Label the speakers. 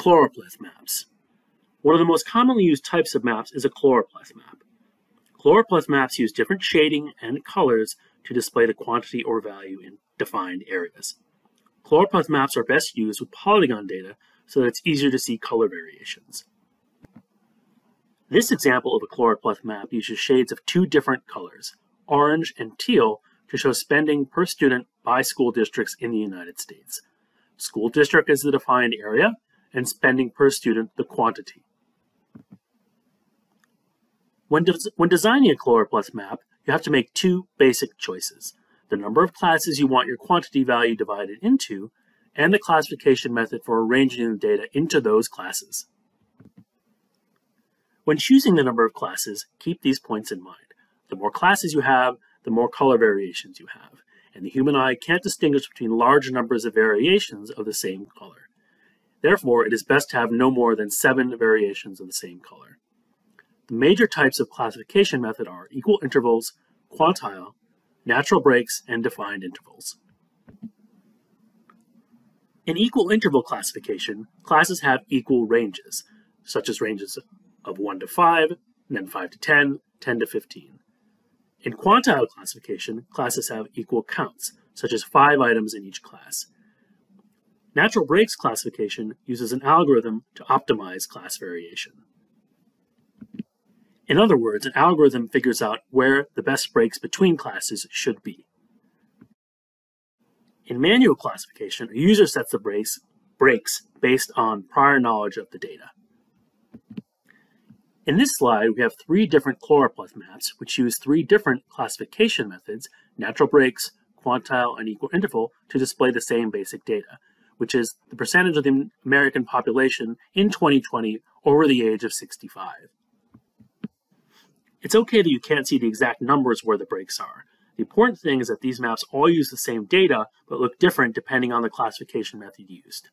Speaker 1: Choropleth maps. One of the most commonly used types of maps is a choropleth map. Choropleth maps use different shading and colors to display the quantity or value in defined areas. Choropleth maps are best used with polygon data so that it's easier to see color variations. This example of a choropleth map uses shades of two different colors, orange and teal, to show spending per student by school districts in the United States. School district is the defined area, and spending per student the quantity. When, de when designing a choropleth map, you have to make two basic choices. The number of classes you want your quantity value divided into, and the classification method for arranging the data into those classes. When choosing the number of classes, keep these points in mind. The more classes you have, the more color variations you have, and the human eye can't distinguish between large numbers of variations of the same color. Therefore, it is best to have no more than seven variations of the same color. The major types of classification method are equal intervals, quantile, natural breaks, and defined intervals. In equal interval classification, classes have equal ranges, such as ranges of 1 to 5, then 5 to 10, 10 to 15. In quantile classification, classes have equal counts, such as 5 items in each class. Natural breaks classification uses an algorithm to optimize class variation. In other words, an algorithm figures out where the best breaks between classes should be. In manual classification, a user sets the breaks, breaks based on prior knowledge of the data. In this slide, we have three different choropleth maps, which use three different classification methods, natural breaks, quantile, and equal interval, to display the same basic data, which is the percentage of the American population in 2020 over the age of 65. It's okay that you can't see the exact numbers where the breaks are. The important thing is that these maps all use the same data, but look different depending on the classification method used.